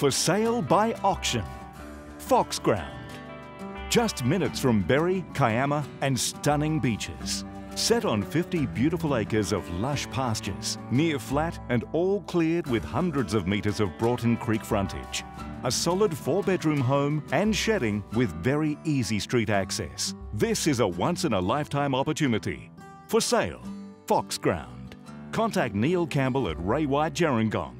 For sale by auction. Foxground, Just minutes from Berry, Kiama and stunning beaches. Set on 50 beautiful acres of lush pastures, near flat and all cleared with hundreds of metres of Broughton Creek frontage. A solid four bedroom home and shedding with very easy street access. This is a once in a lifetime opportunity. For sale, Foxground. Contact Neil Campbell at Ray White Gerringong